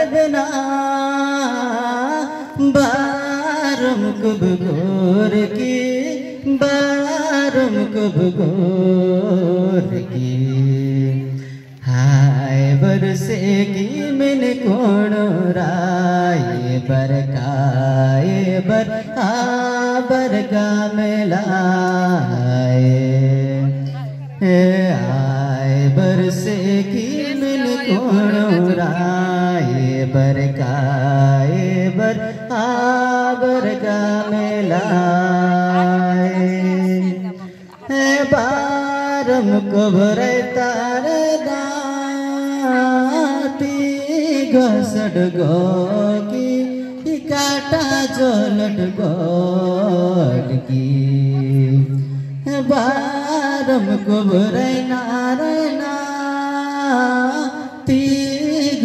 डबना बारम कुब गोर की बारम कुब गोर की। हाय बरसे की मिन कोण राय बरकाए बर आ बरका मिलाए आए बरसे की मिन कोण राय बरकाए बर आ बरका मिलाए। बारम कबर तारे दाती गो की काटा चलट की बारम कबर नारायणा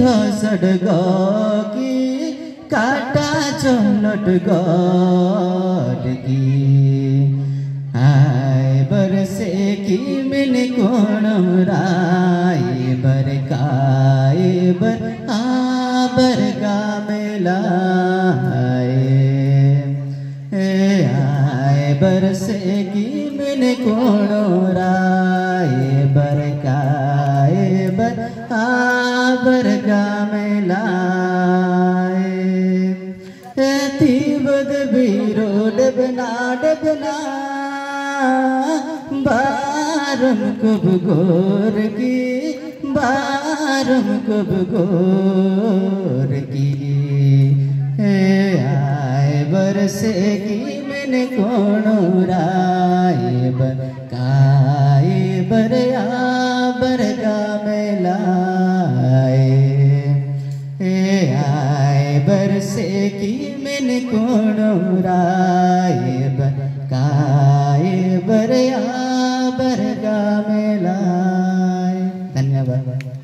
घसड गो की, काटा चलट की। आय बरसे की मिन कोण राय बरकाए बर आ बर बरका मिलाए आय बरसे की मिन कोण राय बरका मिलाए तीवद बीरो डबना डबना, बारम कब गोर की, बारम कब गोर की। आय बरसे की मैंने कौन राय बर काय बर आ बरगा मिलाए बरसे की मैंने कौन राय काय बर बरगा धन्यवाद।